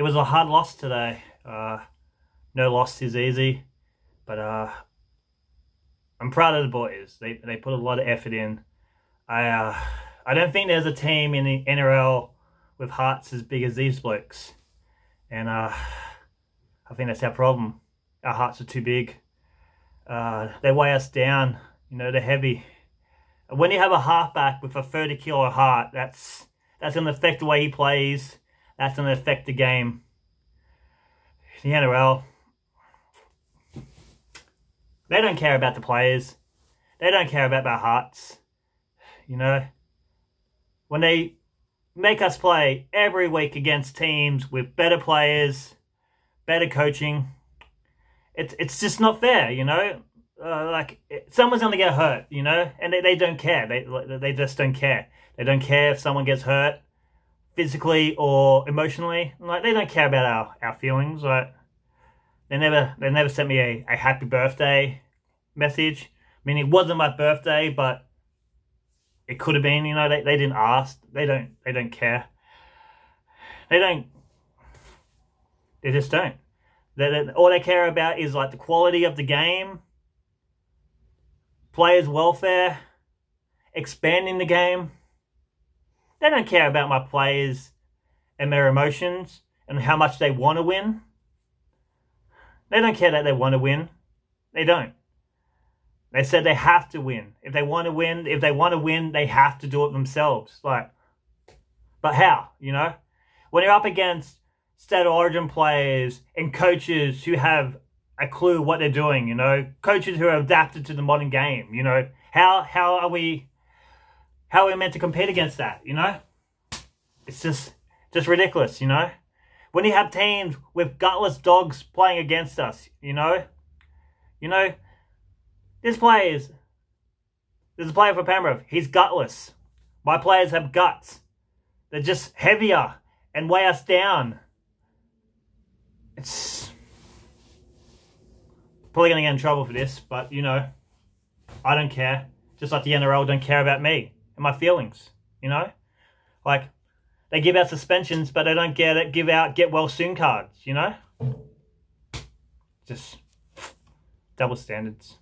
it was a hard loss today. Uh, no loss is easy, but uh, I'm proud of the boys. They they put a lot of effort in. I uh, I don't think there's a team in the NRL with hearts as big as these blokes, and uh, I think that's our problem. Our hearts are too big. Uh, they weigh us down. You know, they're heavy. When you have a halfback with a 30 kilo heart, that's that's going to affect the way he plays. That's going to affect the game. The NRL, they don't care about the players. They don't care about their hearts. You know, when they make us play every week against teams with better players, better coaching, it's it's just not fair. You know, uh, like someone's gonna get hurt. You know, and they, they don't care. They they just don't care. They don't care if someone gets hurt physically or emotionally. Like they don't care about our, our feelings. Like they never they never sent me a, a happy birthday message. I mean, it wasn't my birthday, but it could have been. You know, they, they didn't ask. They don't they don't care. They don't. They just don't. They, they, all they care about is like the quality of the game, players' welfare, expanding the game. They don't care about my players and their emotions and how much they want to win. They don't care that they want to win. They don't. They said they have to win. If they want to win, if they want to win, they have to do it themselves. Like, but how? You know, when you're up against state origin players and coaches who have a clue what they're doing, you know, coaches who are adapted to the modern game, you know, how how are we how are we meant to compete against that? You know, it's just just ridiculous. You know, when you have teams with gutless dogs playing against us, you know, you know this player is. There's a player for Penrith. He's gutless. My players have guts. They're just heavier and weigh us down. It's probably going to get in trouble for this, but you know, I don't care. Just like the NRL don't care about me and my feelings, you know? Like, they give out suspensions, but they don't get it, give out get well soon cards, you know? Just double standards.